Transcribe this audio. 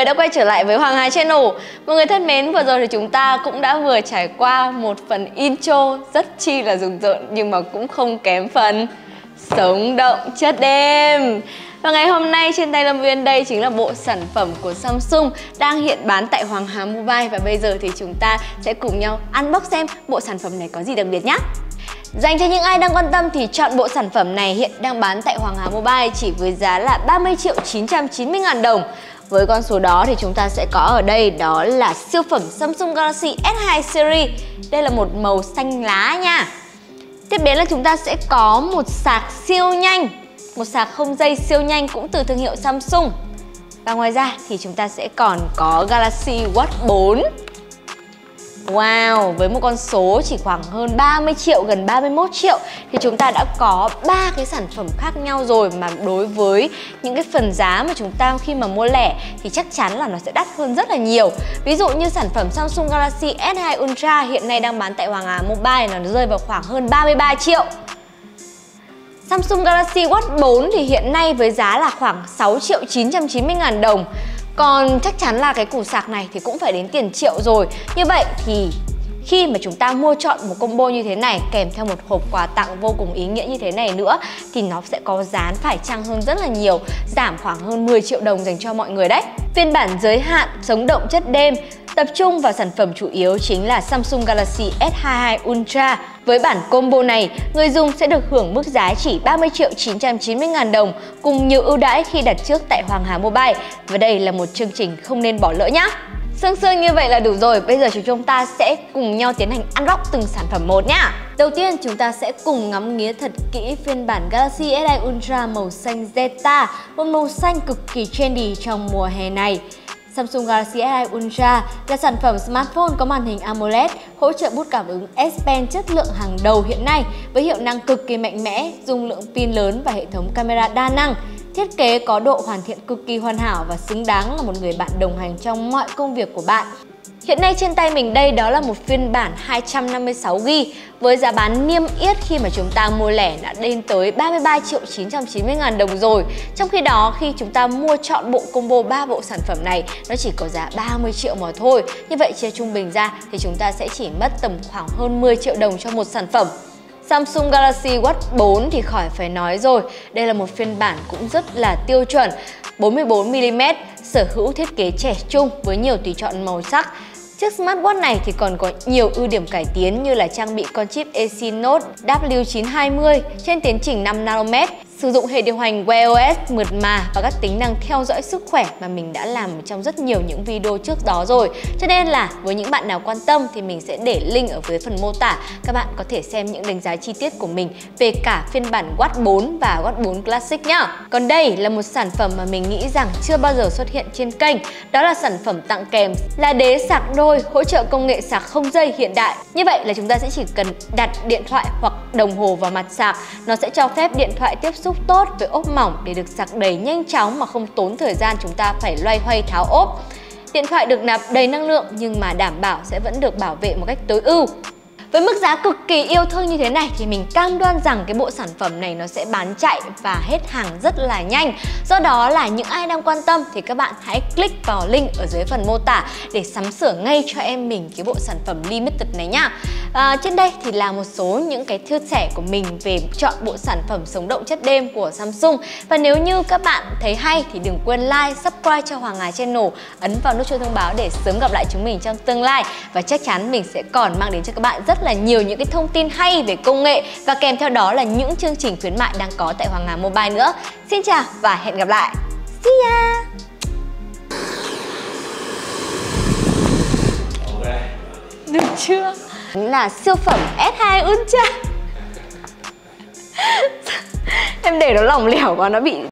người đã quay trở lại với Hoàng Hà Channel Mọi người thân mến, vừa rồi thì chúng ta cũng đã vừa trải qua một phần intro rất chi là rùng rợn Nhưng mà cũng không kém phần sống động chất đêm và ngày hôm nay trên tay Lâm Uyên đây chính là bộ sản phẩm của Samsung đang hiện bán tại Hoàng Hà Mobile và bây giờ thì chúng ta sẽ cùng nhau unbox xem bộ sản phẩm này có gì đặc biệt nhé. Dành cho những ai đang quan tâm thì chọn bộ sản phẩm này hiện đang bán tại Hoàng Hà Mobile chỉ với giá là 30 triệu 990 ngàn đồng. Với con số đó thì chúng ta sẽ có ở đây đó là siêu phẩm Samsung Galaxy S2 Series. Đây là một màu xanh lá nha. Tiếp đến là chúng ta sẽ có một sạc siêu nhanh Một sạc không dây siêu nhanh cũng từ thương hiệu Samsung Và ngoài ra thì chúng ta sẽ còn có Galaxy Watch 4 Wow, với một con số chỉ khoảng hơn 30 triệu, gần 31 triệu thì chúng ta đã có ba cái sản phẩm khác nhau rồi mà đối với những cái phần giá mà chúng ta khi mà mua lẻ thì chắc chắn là nó sẽ đắt hơn rất là nhiều. Ví dụ như sản phẩm Samsung Galaxy S2 Ultra hiện nay đang bán tại Hoàng Á Mobile nó rơi vào khoảng hơn 33 triệu. Samsung Galaxy Watch 4 thì hiện nay với giá là khoảng 6 triệu 990 ngàn đồng còn chắc chắn là cái củ sạc này thì cũng phải đến tiền triệu rồi. Như vậy thì khi mà chúng ta mua chọn một combo như thế này kèm theo một hộp quà tặng vô cùng ý nghĩa như thế này nữa thì nó sẽ có giá phải chăng hơn rất là nhiều, giảm khoảng hơn 10 triệu đồng dành cho mọi người đấy. Phiên bản giới hạn sống động chất đêm Tập trung vào sản phẩm chủ yếu chính là Samsung Galaxy S22 Ultra. Với bản combo này, người dùng sẽ được hưởng mức giá chỉ 30 triệu 990 ngàn đồng cùng nhiều ưu đãi khi đặt trước tại Hoàng Hà Mobile. Và đây là một chương trình không nên bỏ lỡ nhé. Sương sương như vậy là đủ rồi, bây giờ chúng ta sẽ cùng nhau tiến hành unbox từng sản phẩm một nhá. Đầu tiên chúng ta sẽ cùng ngắm nghía thật kỹ phiên bản Galaxy S2 Ultra màu xanh Zeta, một màu xanh cực kỳ trendy trong mùa hè này. Samsung Galaxy S2 Ultra là sản phẩm smartphone có màn hình AMOLED hỗ trợ bút cảm ứng S Pen chất lượng hàng đầu hiện nay với hiệu năng cực kỳ mạnh mẽ, dung lượng pin lớn và hệ thống camera đa năng. Thiết kế có độ hoàn thiện cực kỳ hoàn hảo và xứng đáng là một người bạn đồng hành trong mọi công việc của bạn. Hiện nay trên tay mình đây đó là một phiên bản 256GB với giá bán niêm yết khi mà chúng ta mua lẻ đã lên tới 33 triệu 990 ngàn đồng rồi. Trong khi đó, khi chúng ta mua chọn bộ combo 3 bộ sản phẩm này, nó chỉ có giá 30 triệu mà thôi. Như vậy chia trung bình ra thì chúng ta sẽ chỉ mất tầm khoảng hơn 10 triệu đồng cho một sản phẩm. Samsung Galaxy Watch 4 thì khỏi phải nói rồi, đây là một phiên bản cũng rất là tiêu chuẩn 44mm, sở hữu thiết kế trẻ trung với nhiều tùy chọn màu sắc. Chiếc smartwatch này thì còn có nhiều ưu điểm cải tiến như là trang bị con chip Exynos W920 trên tiến trình 5 nanomet, sử dụng hệ điều hành Wear OS mượt mà và các tính năng theo dõi sức khỏe mà mình đã làm trong rất nhiều những video trước đó rồi. Cho nên là với những bạn nào quan tâm thì mình sẽ để link ở dưới phần mô tả. Các bạn có thể xem những đánh giá chi tiết của mình về cả phiên bản Watch 4 và Watch 4 Classic nhá. Còn đây là một sản phẩm mà mình nghĩ rằng chưa bao giờ xuất hiện trên kênh. Đó là sản phẩm tặng kèm, là đế sạc đôi, hỗ trợ công nghệ sạc không dây hiện đại. Như vậy là chúng ta sẽ chỉ cần đặt điện thoại hoặc đồng hồ vào mặt sạc. Nó sẽ cho phép điện thoại tiếp xúc xúc tốt với ốp mỏng để được sạc đầy nhanh chóng mà không tốn thời gian chúng ta phải loay hoay tháo ốp. Điện thoại được nạp đầy năng lượng nhưng mà đảm bảo sẽ vẫn được bảo vệ một cách tối ưu. Với mức giá cực kỳ yêu thương như thế này thì mình cam đoan rằng cái bộ sản phẩm này nó sẽ bán chạy và hết hàng rất là nhanh. Do đó là những ai đang quan tâm thì các bạn hãy click vào link ở dưới phần mô tả để sắm sửa ngay cho em mình cái bộ sản phẩm limited này nhá. À, trên đây thì là một số những cái chia sẻ của mình về chọn bộ sản phẩm sống động chất đêm của Samsung và nếu như các bạn thấy hay thì đừng quên like, subscribe cho Hoàng Ái Channel ấn vào nút chuông thông báo để sớm gặp lại chúng mình trong tương lai và chắc chắn mình sẽ còn mang đến cho các bạn rất là nhiều những cái thông tin hay về công nghệ và kèm theo đó là những chương trình khuyến mại đang có tại Hoàng Ngà Mobile nữa. Xin chào và hẹn gặp lại. See ya! Được chưa? Là siêu phẩm S2 Ultra Em để nó lỏng lẻo quá nó bị